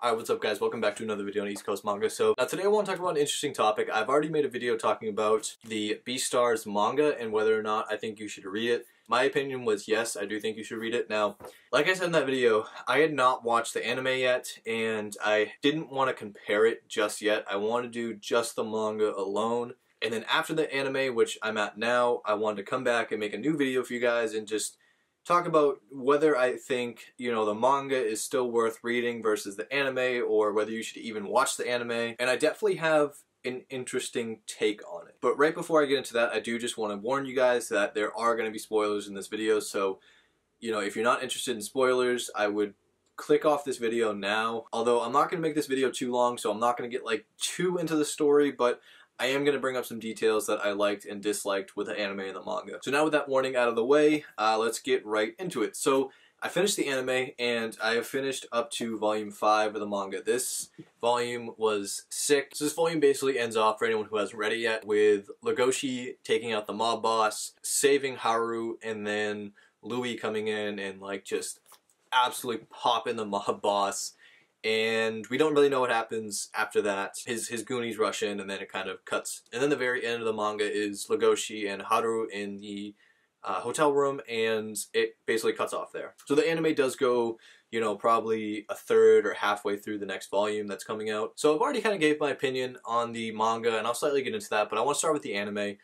Alright, what's up guys? Welcome back to another video on East Coast Manga. So, now today I want to talk about an interesting topic. I've already made a video talking about the Beastars manga and whether or not I think you should read it. My opinion was yes, I do think you should read it. Now, like I said in that video, I had not watched the anime yet and I didn't want to compare it just yet. I want to do just the manga alone. And then after the anime, which I'm at now, I wanted to come back and make a new video for you guys and just talk about whether I think, you know, the manga is still worth reading versus the anime or whether you should even watch the anime. And I definitely have an interesting take on it. But right before I get into that, I do just want to warn you guys that there are going to be spoilers in this video. So, you know, if you're not interested in spoilers, I would click off this video now. Although I'm not going to make this video too long, so I'm not going to get like too into the story, but I am going to bring up some details that I liked and disliked with the anime and the manga. So now with that warning out of the way, uh, let's get right into it. So I finished the anime and I have finished up to volume 5 of the manga. This volume was sick. So this volume basically ends off, for anyone who hasn't read it yet, with Legoshi taking out the mob boss, saving Haru, and then Louis coming in and like just absolutely popping the mob boss and we don't really know what happens after that. His his goonies rush in, and then it kind of cuts. And then the very end of the manga is Legoshi and Haru in the uh, hotel room, and it basically cuts off there. So the anime does go, you know, probably a third or halfway through the next volume that's coming out. So I've already kind of gave my opinion on the manga, and I'll slightly get into that, but I want to start with the anime.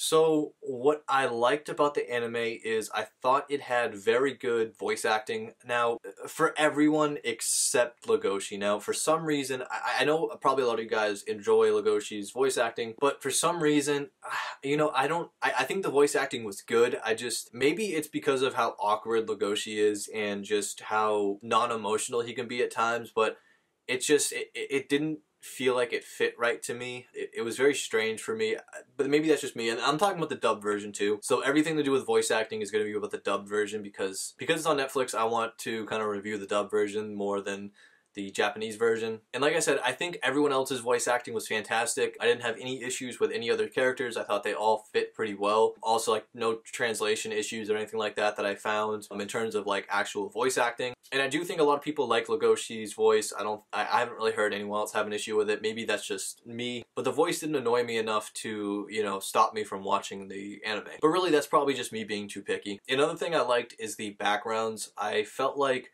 So what I liked about the anime is I thought it had very good voice acting. Now, for everyone except Legoshi. Now, for some reason, I, I know probably a lot of you guys enjoy Legoshi's voice acting, but for some reason, you know, I don't, I, I think the voice acting was good. I just, maybe it's because of how awkward Legoshi is and just how non-emotional he can be at times, but it just, it, it didn't feel like it fit right to me. It, it, was very strange for me, but maybe that's just me. And I'm talking about the dub version too. So everything to do with voice acting is going to be about the dub version because because it's on Netflix. I want to kind of review the dub version more than the Japanese version. And like I said, I think everyone else's voice acting was fantastic. I didn't have any issues with any other characters. I thought they all fit pretty well. Also, like no translation issues or anything like that that I found um, in terms of like actual voice acting. And I do think a lot of people like Legoshi's voice. I don't, I, I haven't really heard anyone else have an issue with it. Maybe that's just me. But the voice didn't annoy me enough to, you know, stop me from watching the anime. But really, that's probably just me being too picky. Another thing I liked is the backgrounds. I felt like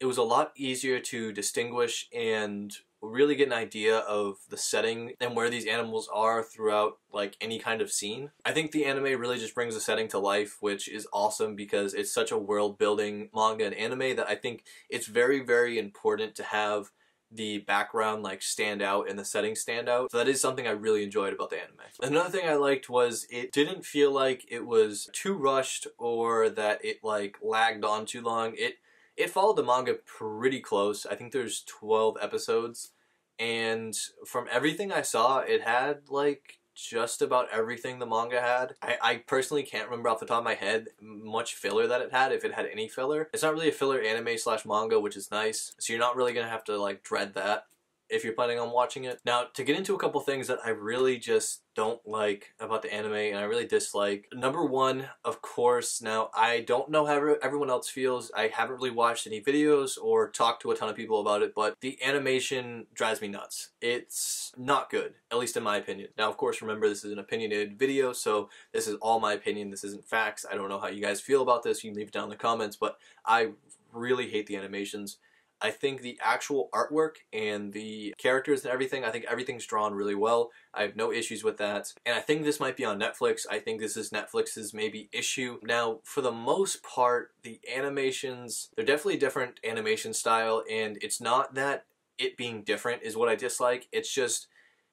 it was a lot easier to distinguish and really get an idea of the setting and where these animals are throughout like any kind of scene. I think the anime really just brings the setting to life, which is awesome because it's such a world building manga and anime that I think it's very, very important to have the background like stand out and the setting stand out. So that is something I really enjoyed about the anime. Another thing I liked was it didn't feel like it was too rushed or that it like lagged on too long. It it followed the manga pretty close. I think there's 12 episodes. And from everything I saw, it had like just about everything the manga had. I, I personally can't remember off the top of my head much filler that it had, if it had any filler. It's not really a filler anime slash manga, which is nice. So you're not really gonna have to like dread that if you're planning on watching it. Now, to get into a couple things that I really just don't like about the anime and I really dislike. Number one, of course, now I don't know how everyone else feels. I haven't really watched any videos or talked to a ton of people about it, but the animation drives me nuts. It's not good, at least in my opinion. Now, of course, remember this is an opinionated video, so this is all my opinion. This isn't facts. I don't know how you guys feel about this. You can leave it down in the comments, but I really hate the animations. I think the actual artwork and the characters and everything, I think everything's drawn really well. I have no issues with that. And I think this might be on Netflix. I think this is Netflix's maybe issue. Now, for the most part, the animations, they're definitely different animation style and it's not that it being different is what I dislike. It's just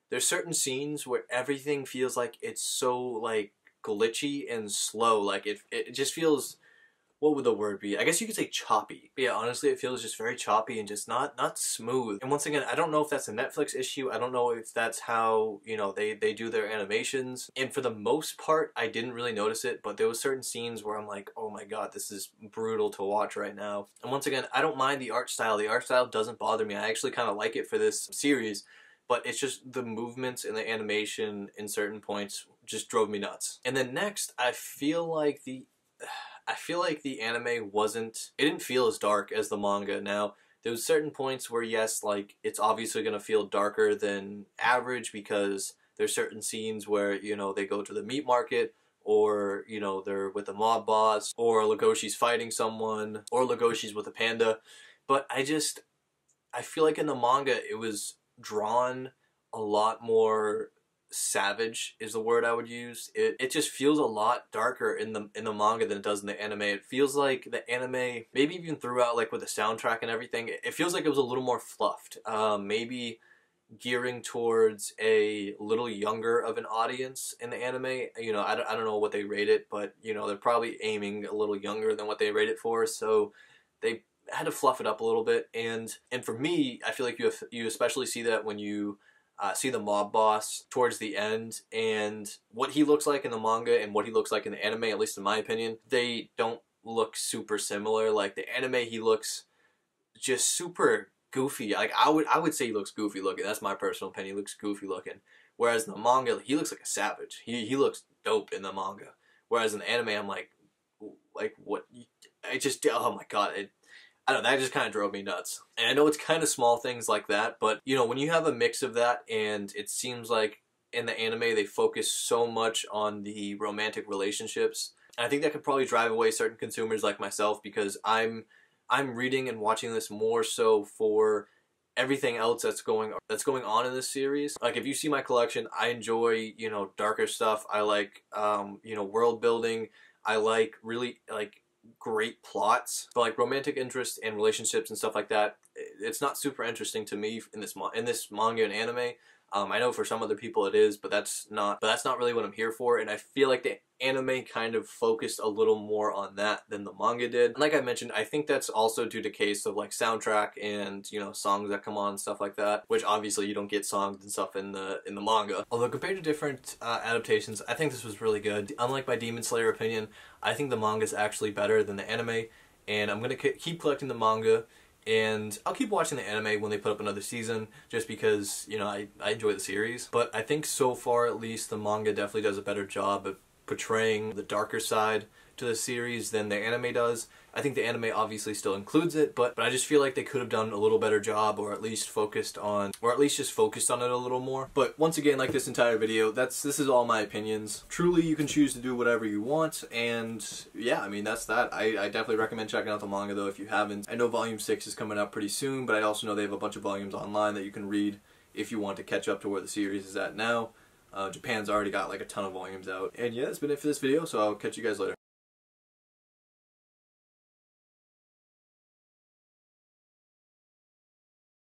there's certain scenes where everything feels like it's so like glitchy and slow. Like it, it just feels what would the word be? I guess you could say choppy. But yeah, honestly, it feels just very choppy and just not not smooth. And once again, I don't know if that's a Netflix issue. I don't know if that's how, you know, they, they do their animations. And for the most part, I didn't really notice it, but there was certain scenes where I'm like, oh my god, this is brutal to watch right now. And once again, I don't mind the art style. The art style doesn't bother me. I actually kind of like it for this series but it's just the movements and the animation in certain points just drove me nuts. And then next, I feel like the I feel like the anime wasn't, it didn't feel as dark as the manga. Now, there was certain points where yes, like it's obviously gonna feel darker than average because there's certain scenes where you know they go to the meat market or you know they're with a mob boss or Legoshi's fighting someone or Legoshi's with a panda but I just I feel like in the manga it was drawn a lot more savage is the word I would use. It it just feels a lot darker in the in the manga than it does in the anime. It feels like the anime, maybe even throughout like with the soundtrack and everything, it feels like it was a little more fluffed. Um, maybe gearing towards a little younger of an audience in the anime. You know, I don't, I don't know what they rate it, but you know, they're probably aiming a little younger than what they rate it for. So they had to fluff it up a little bit. And and for me, I feel like you you especially see that when you uh, see the mob boss towards the end and what he looks like in the manga and what he looks like in the anime, at least in my opinion, they don't look super similar. Like the anime, he looks just super goofy. Like I would I would say he looks goofy looking. That's my personal opinion. He looks goofy looking. Whereas the manga, he looks like a savage. He he looks dope in the manga. Whereas in the anime, I'm like, like what? I just oh my god, it, I don't know. That just kind of drove me nuts. And I know it's kind of small things like that, but you know when you have a mix of that, and it seems like in the anime they focus so much on the romantic relationships. I think that could probably drive away certain consumers like myself because I'm I'm reading and watching this more so for everything else that's going that's going on in this series. Like if you see my collection, I enjoy, you know, darker stuff. I like um, you know, world building. I like really like great plots, but like romantic interest and relationships and stuff like that, it's not super interesting to me in this in this manga and anime. Um, I know for some other people it is, but that's not. But that's not really what I'm here for. And I feel like the anime kind of focused a little more on that than the manga did. And like I mentioned, I think that's also due to case of like soundtrack and you know songs that come on and stuff like that. Which obviously you don't get songs and stuff in the in the manga. Although compared to different uh, adaptations, I think this was really good. Unlike my Demon Slayer opinion, I think the manga is actually better than the anime. And I'm gonna keep collecting the manga and I'll keep watching the anime when they put up another season just because you know I, I enjoy the series. But I think so far at least the manga definitely does a better job of portraying the darker side to the series than the anime does. I think the anime obviously still includes it, but, but I just feel like they could have done a little better job or at least focused on, or at least just focused on it a little more. But once again, like this entire video, that's this is all my opinions. Truly, you can choose to do whatever you want, and yeah, I mean, that's that. I, I definitely recommend checking out the manga though if you haven't. I know Volume 6 is coming out pretty soon, but I also know they have a bunch of volumes online that you can read if you want to catch up to where the series is at now. Uh, Japan's already got like a ton of volumes out. And yeah, that's been it for this video, so I'll catch you guys later.